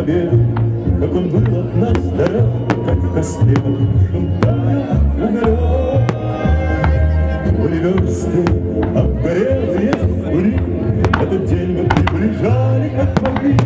победу, Как он был от нас далек, Как в костре потухшем таял уголек. Были версты, а обгорелые Этот день мы приближали, как могли,